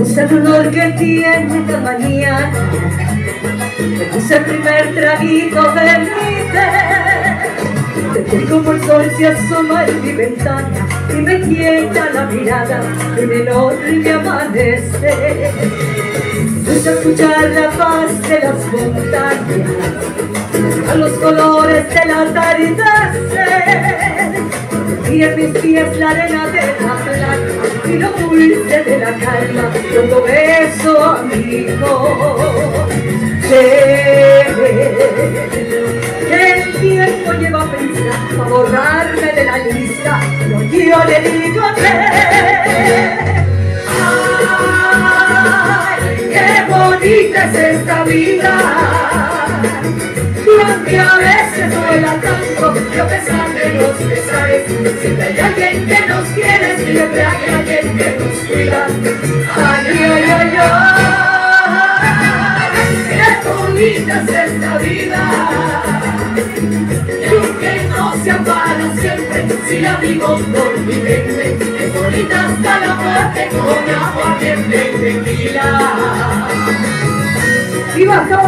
Usa el olor que tiene esta mañana Me puse el primer traguito de mi Te como el sol se asoma en mi ventana Y me quieta la mirada en el horrible amanecer Puse a escuchar la paz de las montañas. A los colores del atardecer y en mis pies la arena de la playa y lo dulce de la calma cuando beso amigo que el tiempo lleva prisa a borrarme de la lista pero yo le digo a ¡Ay, qué bonita es esta vida! Y a veces duela tanto que a pesar de los pesares siempre hay alguien que nos quiere, siempre hay alguien que nos cuida. Ay, ay, ay, ay, qué bonita es esta vida. Sea para siempre, si amigos por mi mente, es bonita hasta la muerte con agua bien de tequila. Y bajamos